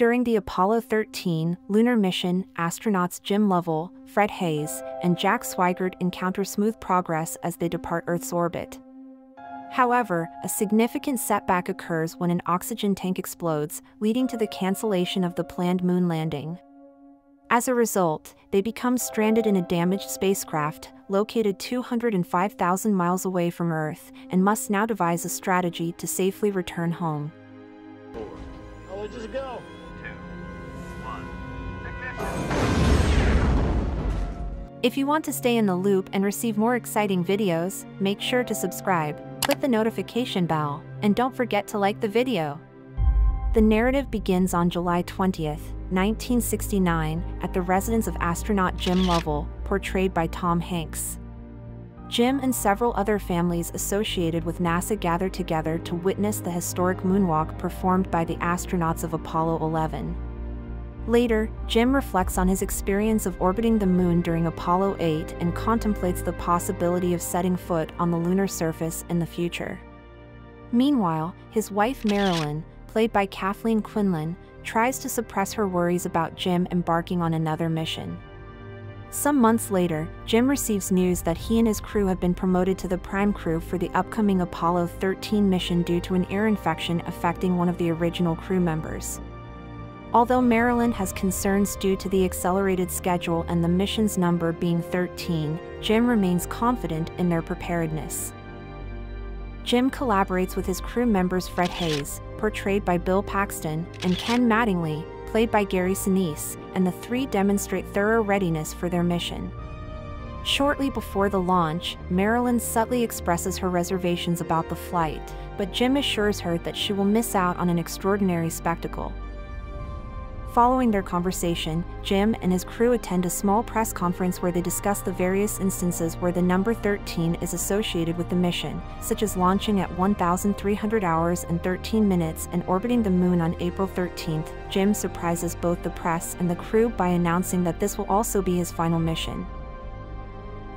During the Apollo 13 lunar mission, astronauts Jim Lovell, Fred Haise, and Jack Swigert encounter smooth progress as they depart Earth's orbit. However, a significant setback occurs when an oxygen tank explodes, leading to the cancellation of the planned moon landing. As a result, they become stranded in a damaged spacecraft, located 205,000 miles away from Earth, and must now devise a strategy to safely return home. Go. If you want to stay in the loop and receive more exciting videos, make sure to subscribe, click the notification bell, and don't forget to like the video. The narrative begins on July 20th, 1969, at the residence of astronaut Jim Lovell, portrayed by Tom Hanks. Jim and several other families associated with NASA gather together to witness the historic moonwalk performed by the astronauts of Apollo 11. Later, Jim reflects on his experience of orbiting the moon during Apollo 8 and contemplates the possibility of setting foot on the lunar surface in the future. Meanwhile, his wife Marilyn, played by Kathleen Quinlan, tries to suppress her worries about Jim embarking on another mission. Some months later, Jim receives news that he and his crew have been promoted to the prime crew for the upcoming Apollo 13 mission due to an ear infection affecting one of the original crew members. Although Marilyn has concerns due to the accelerated schedule and the mission's number being 13, Jim remains confident in their preparedness. Jim collaborates with his crew members Fred Haise, portrayed by Bill Paxton, and Ken Mattingly, played by Gary Sinise, and the three demonstrate thorough readiness for their mission. Shortly before the launch, Marilyn subtly expresses her reservations about the flight, but Jim assures her that she will miss out on an extraordinary spectacle. Following their conversation, Jim and his crew attend a small press conference where they discuss the various instances where the number 13 is associated with the mission, such as launching at 1,300 hours and 13 minutes and orbiting the moon on April 13th. Jim surprises both the press and the crew by announcing that this will also be his final mission.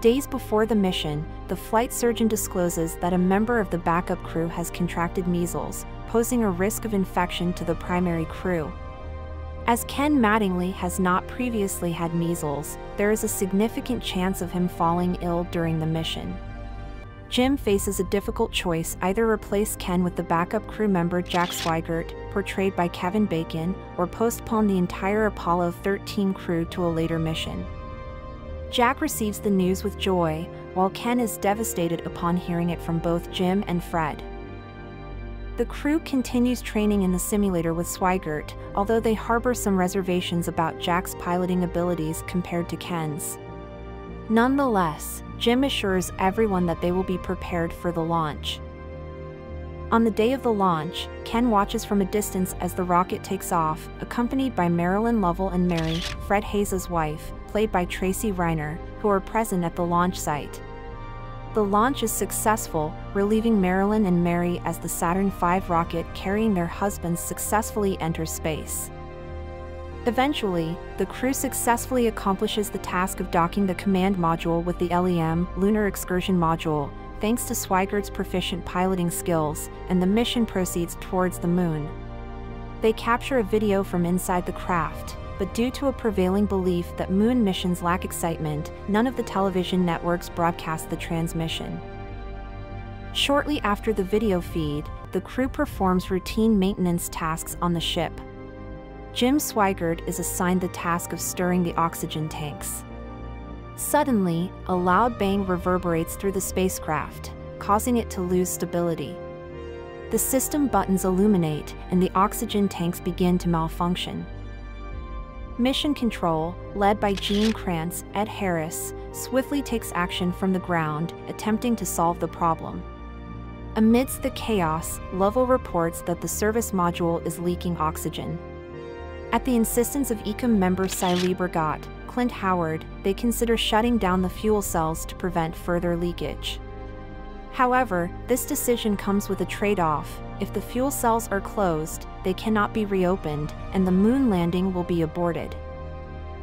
Days before the mission, the flight surgeon discloses that a member of the backup crew has contracted measles, posing a risk of infection to the primary crew. As Ken Mattingly has not previously had measles, there is a significant chance of him falling ill during the mission. Jim faces a difficult choice either replace Ken with the backup crew member Jack Swigert, portrayed by Kevin Bacon, or postpone the entire Apollo 13 crew to a later mission. Jack receives the news with joy, while Ken is devastated upon hearing it from both Jim and Fred. The crew continues training in the simulator with Swigert, although they harbor some reservations about Jack's piloting abilities compared to Ken's. Nonetheless, Jim assures everyone that they will be prepared for the launch. On the day of the launch, Ken watches from a distance as the rocket takes off, accompanied by Marilyn Lovell and Mary, Fred Haise's wife, played by Tracy Reiner, who are present at the launch site. The launch is successful, relieving Marilyn and Mary as the Saturn V rocket carrying their husbands successfully enters space. Eventually, the crew successfully accomplishes the task of docking the command module with the LEM Lunar Excursion Module, thanks to Swigert's proficient piloting skills, and the mission proceeds towards the moon. They capture a video from inside the craft, but due to a prevailing belief that moon missions lack excitement, none of the television networks broadcast the transmission. Shortly after the video feed, the crew performs routine maintenance tasks on the ship. Jim Swigert is assigned the task of stirring the oxygen tanks. Suddenly, a loud bang reverberates through the spacecraft, causing it to lose stability. The system buttons illuminate and the oxygen tanks begin to malfunction. Mission Control, led by Gene Kranz, Ed Harris, swiftly takes action from the ground, attempting to solve the problem. Amidst the chaos, Lovell reports that the service module is leaking oxygen. At the insistence of EECOM member Bergat, Clint Howard, they consider shutting down the fuel cells to prevent further leakage. However, this decision comes with a trade off. If the fuel cells are closed, they cannot be reopened, and the moon landing will be aborted.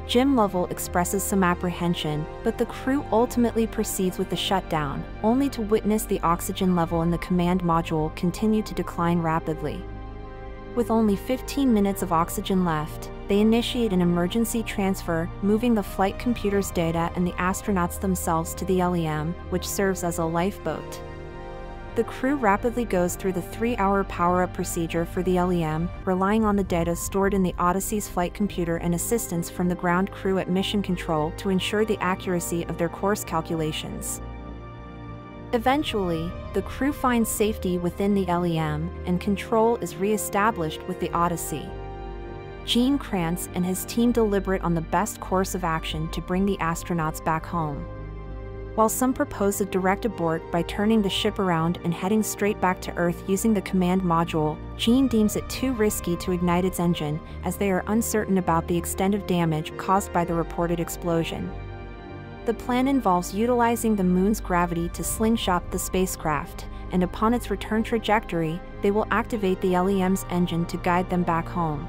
Jim Lovell expresses some apprehension, but the crew ultimately proceeds with the shutdown, only to witness the oxygen level in the command module continue to decline rapidly. With only 15 minutes of oxygen left, they initiate an emergency transfer, moving the flight computer's data and the astronauts themselves to the LEM, which serves as a lifeboat. The crew rapidly goes through the three hour power up procedure for the LEM, relying on the data stored in the Odyssey's flight computer and assistance from the ground crew at Mission Control to ensure the accuracy of their course calculations. Eventually, the crew finds safety within the LEM, and control is re established with the Odyssey. Gene Kranz and his team deliberate on the best course of action to bring the astronauts back home. While some propose a direct abort by turning the ship around and heading straight back to Earth using the command module, Gene deems it too risky to ignite its engine, as they are uncertain about the extent of damage caused by the reported explosion. The plan involves utilizing the moon's gravity to slingshot the spacecraft, and upon its return trajectory, they will activate the LEM's engine to guide them back home.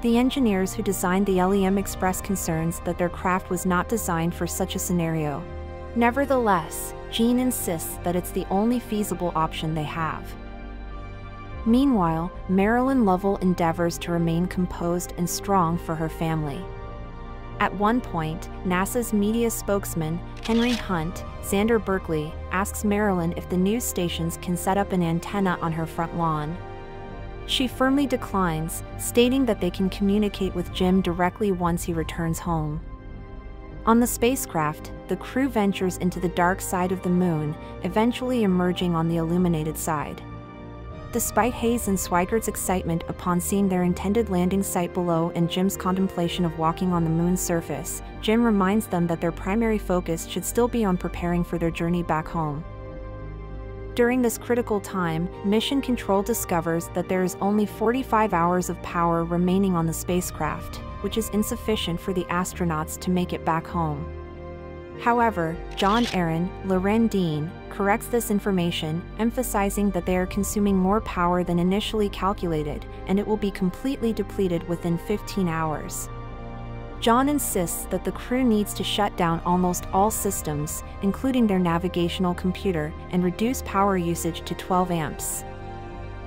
The engineers who designed the LEM expressed concerns that their craft was not designed for such a scenario. Nevertheless, Gene insists that it's the only feasible option they have. Meanwhile, Marilyn Lovell endeavors to remain composed and strong for her family. At one point, NASA's media spokesman, Henry Hunt, Xander Berkeley, asks Marilyn if the news stations can set up an antenna on her front lawn. She firmly declines, stating that they can communicate with Jim directly once he returns home. On the spacecraft, the crew ventures into the dark side of the moon, eventually emerging on the illuminated side. Despite Haise and Swigert's excitement upon seeing their intended landing site below and Jim's contemplation of walking on the moon's surface, Jim reminds them that their primary focus should still be on preparing for their journey back home. During this critical time, Mission Control discovers that there is only 45 hours of power remaining on the spacecraft, which is insufficient for the astronauts to make it back home. However, John Aaron, Loren Dean, corrects this information, emphasizing that they are consuming more power than initially calculated, and it will be completely depleted within 15 hours. John insists that the crew needs to shut down almost all systems, including their navigational computer, and reduce power usage to 12 amps.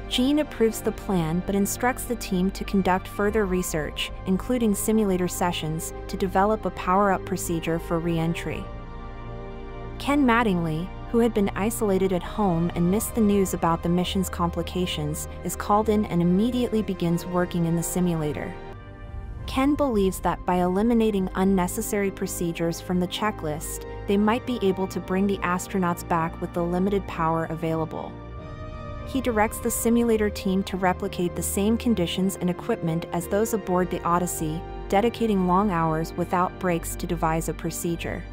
Gene approves the plan but instructs the team to conduct further research, including simulator sessions, to develop a power up procedure for re entry. Ken Mattingly, who had been isolated at home and missed the news about the mission's complications, is called in and immediately begins working in the simulator. Ken believes that by eliminating unnecessary procedures from the checklist, they might be able to bring the astronauts back with the limited power available. He directs the simulator team to replicate the same conditions and equipment as those aboard the Odyssey, dedicating long hours without breaks to devise a procedure.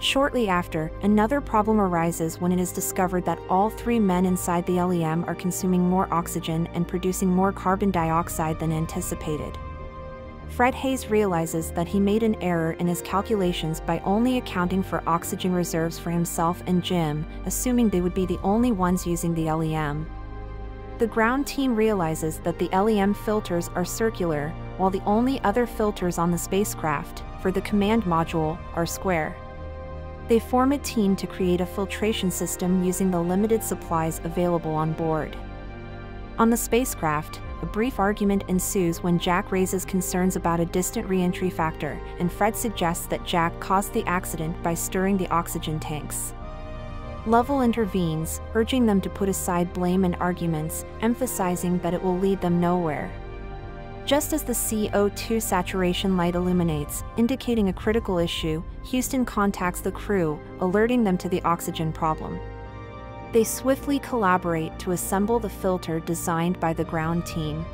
Shortly after, another problem arises when it is discovered that all three men inside the LEM are consuming more oxygen and producing more carbon dioxide than anticipated. Fred Haise realizes that he made an error in his calculations by only accounting for oxygen reserves for himself and Jim, assuming they would be the only ones using the LEM. The ground team realizes that the LEM filters are circular, while the only other filters on the spacecraft, for the command module, are square. They form a team to create a filtration system using the limited supplies available on board. On the spacecraft, a brief argument ensues when Jack raises concerns about a distant reentry factor, and Fred suggests that Jack caused the accident by stirring the oxygen tanks. Lovell intervenes, urging them to put aside blame and arguments, emphasizing that it will lead them nowhere. Just as the CO2 saturation light illuminates, indicating a critical issue, Houston contacts the crew, alerting them to the oxygen problem. They swiftly collaborate to assemble the filter designed by the ground team.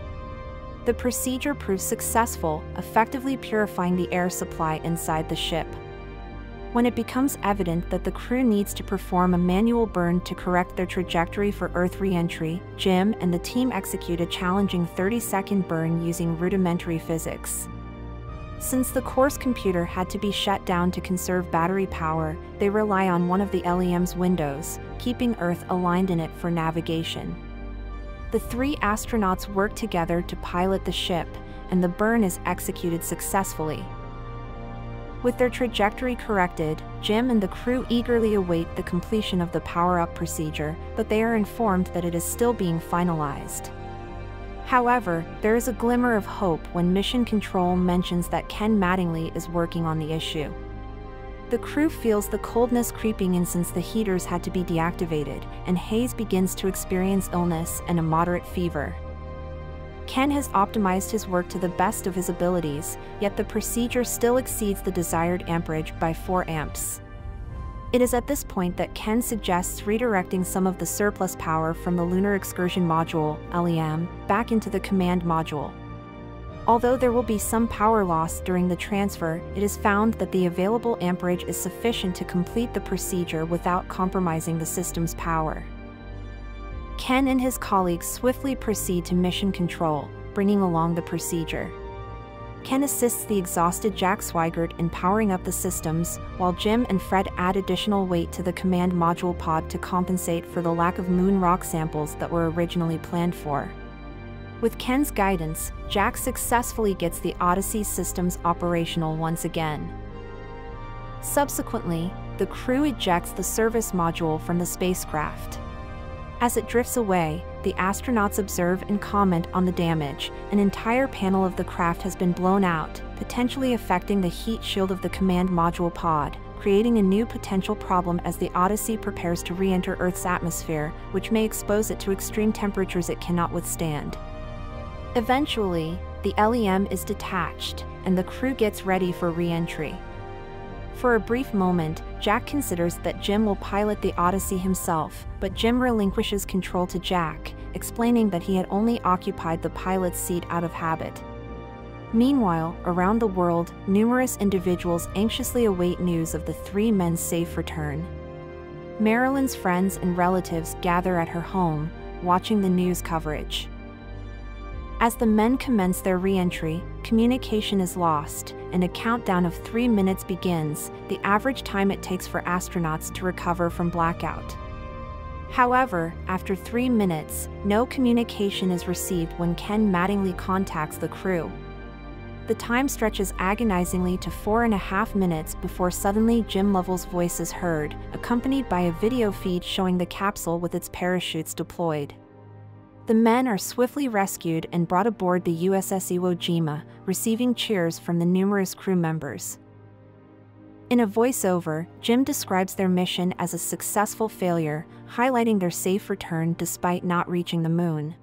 The procedure proves successful, effectively purifying the air supply inside the ship. When it becomes evident that the crew needs to perform a manual burn to correct their trajectory for Earth reentry, Jim and the team execute a challenging 30 second burn using rudimentary physics. Since the course computer had to be shut down to conserve battery power, they rely on one of the LEM's windows, keeping Earth aligned in it for navigation. The three astronauts work together to pilot the ship, and the burn is executed successfully. With their trajectory corrected, Jim and the crew eagerly await the completion of the power up procedure, but they are informed that it is still being finalized. However, there is a glimmer of hope when Mission Control mentions that Ken Mattingly is working on the issue. The crew feels the coldness creeping in since the heaters had to be deactivated, and Haise begins to experience illness and a moderate fever. Ken has optimized his work to the best of his abilities, yet the procedure still exceeds the desired amperage by 4 amps. It is at this point that Ken suggests redirecting some of the surplus power from the Lunar Excursion Module, LEM, back into the command module. Although there will be some power loss during the transfer, it is found that the available amperage is sufficient to complete the procedure without compromising the system's power. Ken and his colleagues swiftly proceed to mission control, bringing along the procedure. Ken assists the exhausted Jack Swigert in powering up the systems, while Jim and Fred add additional weight to the command module pod to compensate for the lack of moon rock samples that were originally planned for. With Ken's guidance, Jack successfully gets the Odyssey systems operational once again. Subsequently, the crew ejects the service module from the spacecraft. As it drifts away, the astronauts observe and comment on the damage. An entire panel of the craft has been blown out, potentially affecting the heat shield of the command module pod, creating a new potential problem as the Odyssey prepares to re enter Earth's atmosphere, which may expose it to extreme temperatures it cannot withstand. Eventually, the LEM is detached, and the crew gets ready for re entry. For a brief moment, Jack considers that Jim will pilot the Odyssey himself, but Jim relinquishes control to Jack, explaining that he had only occupied the pilot's seat out of habit. Meanwhile, around the world, numerous individuals anxiously await news of the three men's safe return. Marilyn's friends and relatives gather at her home, watching the news coverage. As the men commence their re-entry, communication is lost, and a countdown of three minutes begins, the average time it takes for astronauts to recover from blackout. However, after three minutes, no communication is received when Ken Mattingly contacts the crew. The time stretches agonizingly to four and a half minutes before suddenly Jim Lovell's voice is heard, accompanied by a video feed showing the capsule with its parachutes deployed. The men are swiftly rescued and brought aboard the USS Iwo Jima, receiving cheers from the numerous crew members. In a voiceover, Jim describes their mission as a successful failure, highlighting their safe return despite not reaching the moon.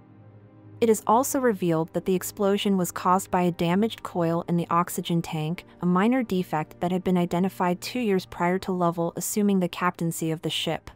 It is also revealed that the explosion was caused by a damaged coil in the oxygen tank, a minor defect that had been identified two years prior to Lovell assuming the captaincy of the ship.